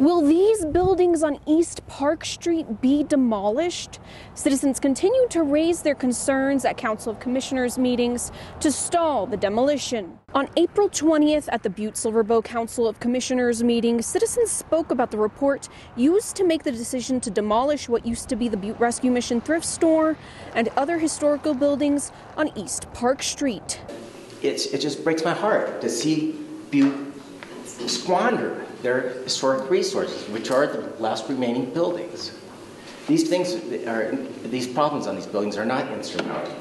Will these buildings on East Park Street be demolished? Citizens continue to raise their concerns at Council of Commissioners meetings to stall the demolition. On April 20th at the Butte Silver Bow Council of Commissioners meeting, citizens spoke about the report used to make the decision to demolish what used to be the Butte Rescue Mission thrift store and other historical buildings on East Park Street. It's, it just breaks my heart to see Butte squander their historic resources, which are the last remaining buildings. These things are, these problems on these buildings are not insurmountable.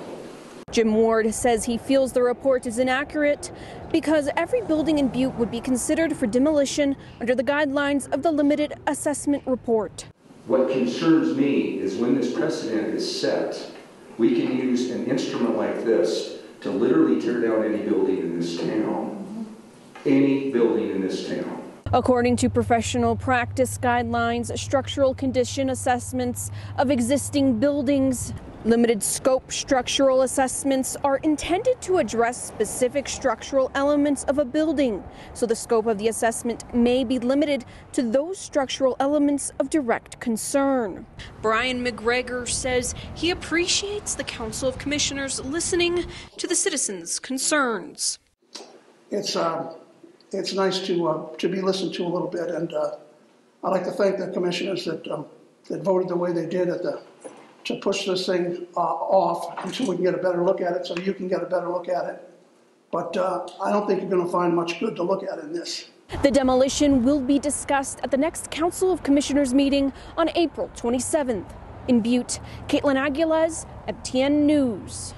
Jim Ward says he feels the report is inaccurate because every building in Butte would be considered for demolition under the guidelines of the limited assessment report. What concerns me is when this precedent is set, we can use an instrument like this to literally tear down any building in this town. Any building in this town. According to professional practice guidelines, structural condition assessments of existing buildings Limited scope structural assessments are intended to address specific structural elements of a building, so the scope of the assessment may be limited to those structural elements of direct concern. Brian McGregor says he appreciates the Council of Commissioners listening to the citizens' concerns. It's uh, it's nice to uh, to be listened to a little bit, and uh, I'd like to thank the commissioners that um, that voted the way they did at the to push this thing uh, off until we can get a better look at it, so you can get a better look at it. But uh, I don't think you're going to find much good to look at in this. The demolition will be discussed at the next Council of Commissioners meeting on April 27th in Butte. Caitlin Aguiles, MTN News.